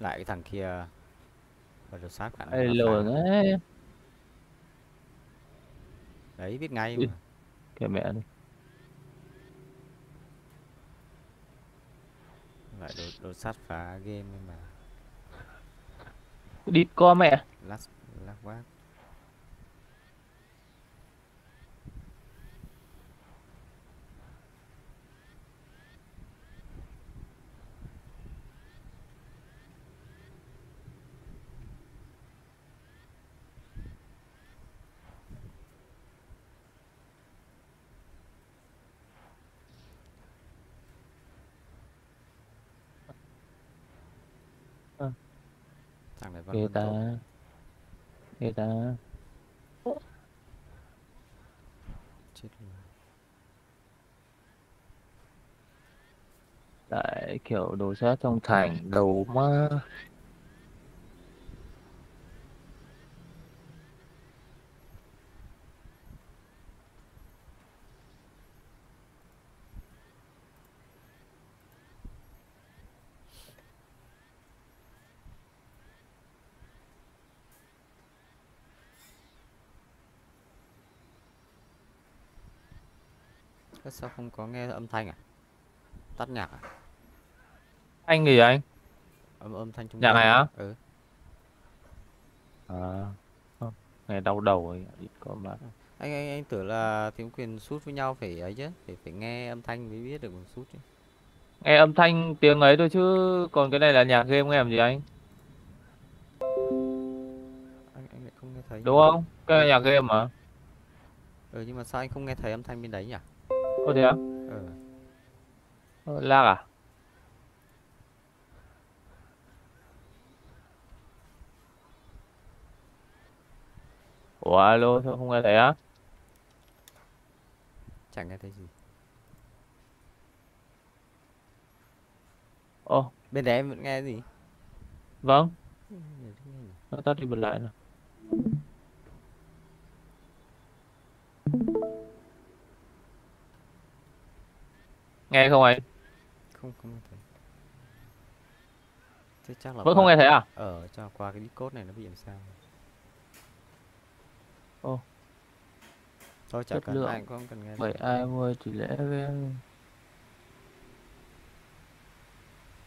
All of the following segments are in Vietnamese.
lại cái thằng kia. Và rồi sát năng Ê, phá. thế đấy biết ngay mà. kìa mẹ đi. Lại đột, đột sát phá game mà. Đi co mẹ. Last last quá thằng này vẫn ta. kìa ta. Chết luôn tại kiểu đồ sát trong thành đầu mà Thế sao không có nghe âm thanh à? Tắt nhạc à? Anh gì anh? Âm âm thanh trong Nhạc này á? ừ. À không, nghe đau đầu đi co mà. Anh anh anh tưởng là tiếng quyền sút với nhau phải ấy chứ phải phải nghe âm thanh mới biết được mình sút chứ. Nghe âm thanh tiếng ấy thôi chứ còn cái này là nhạc game nghe làm gì anh? Anh anh lại không nghe thấy. Đúng không? Cái nhạc game mà. Ừ nhưng mà sao anh không nghe thấy âm thanh bên đấy nhỉ có thế á? Ừ. Ờ, lag à? Ủa alo sao không nghe thấy á? Chẳng nghe thấy gì. Ồ bên đấy em vẫn nghe gì? Vâng. Ừ, nó tắt đi bật lại nè nghe không anh? Không không nghe thấy. Thế chắc là vẫn không nghe thấy à? Ờ cho qua cái Discord này nó bị làm sao? Ồ. thôi chả Chất cần lượng. anh không cần nghe bảy ai mua tỷ lệ với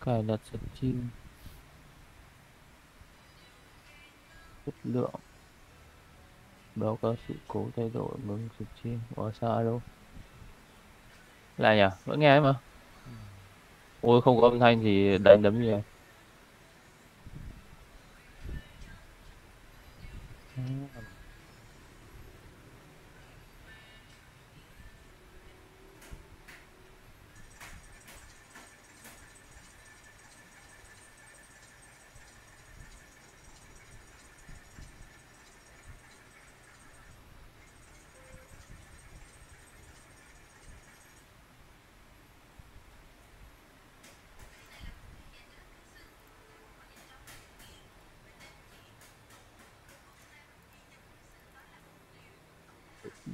cài đặt stream chất lượng. Báo cáo sự cố thay đổi ngừng stream ở sao alo là nhỉ vẫn nghe ấy mà. Ôi, không có âm thanh thì đánh đấm gì vậy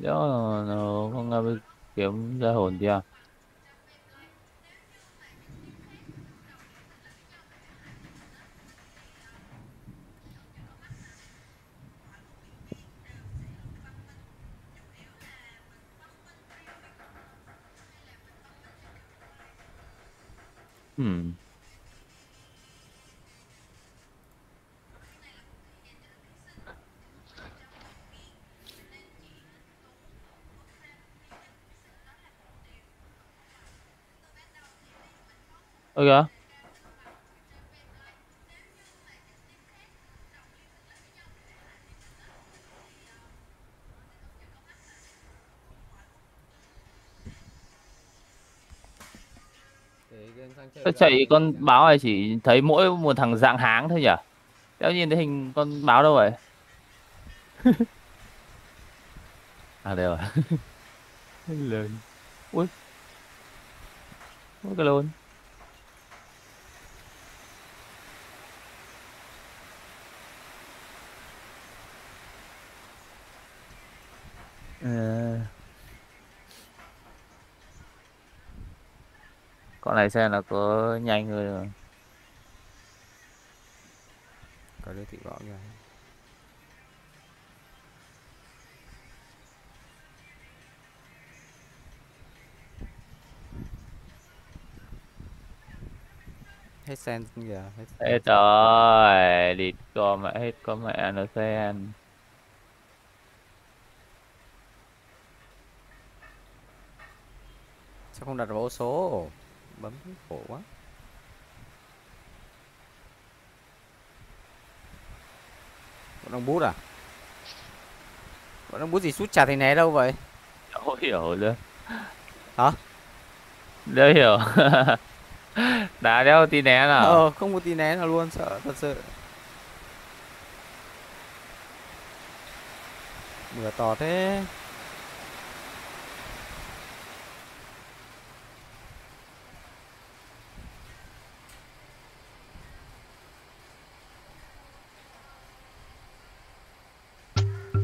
đó là con à, nghe kiếm ra hồn chưa à. Hmm. Ơ kìa Sao chạy con báo này chỉ thấy mỗi một thằng dạng háng thôi nhỉ? Đéo nhìn thấy hình con báo đâu vậy? à đây rồi. Lớn. Ui. Ui cái lồn. Ờ. Con này xem là có nhanh hơn rồi. có đứa thị võ kìa hết sen kìa hết sen. hết rồi địt con mẹ hết con mẹ nó sen sao không đặt vào ô số? Bấm khổ quá. Bọn ông bút à? Bọn ông bút gì sút chả thấy né đâu vậy? Không hiểu luôn Hả? Đâu hiểu. Đá đeo tí né nào. Ờ không có tí né nào luôn sợ thật sự. Mưa to thế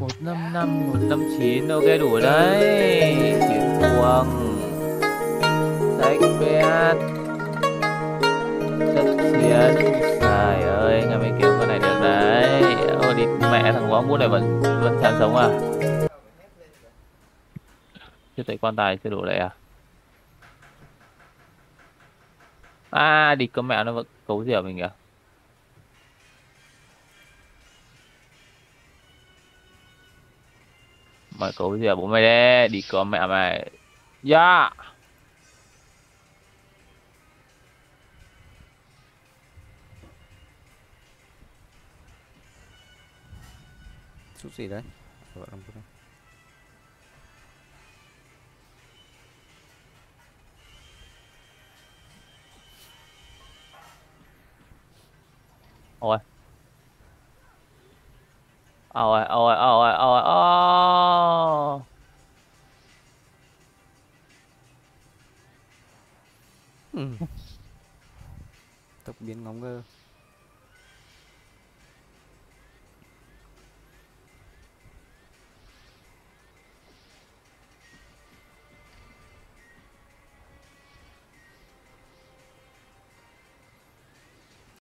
một năm năm, một năm chín, ok, đủ đấy. Tiếng cuồng. Sách pet chất chiến. Trời ơi nghe mấy kiểu con này được đấy. Ô, đi, mẹ thằng bóng bút này vẫn vẫn chán sống à? Chưa thấy quan tài, chưa đủ đấy à? À đi, con mẹ nó vẫn cấu rỉa mình kìa. Mày cấu rỉa bố mày đấy đi con mẹ mày. Dạ. Sút gì đấy? Bọn ông bút đây. ôi ôi ôi ôi ôi biến ngóng gơ